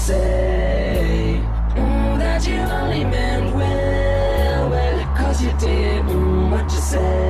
say mm, that you only meant well, well, cause you did mm, what you said.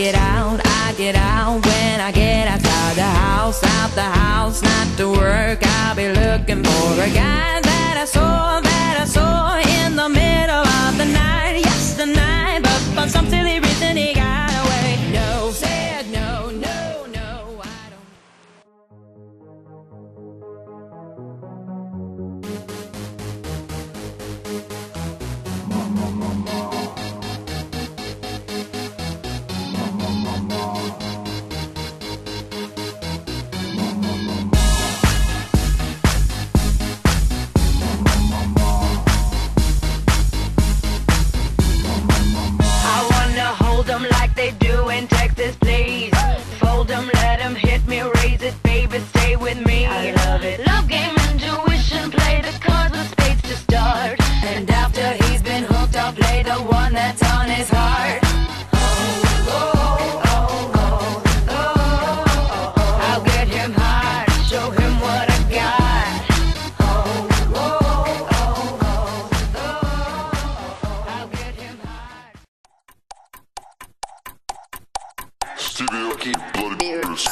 get out, I get out when I get outside the house, out the house, not to work. I'll be looking for a guy. Beers.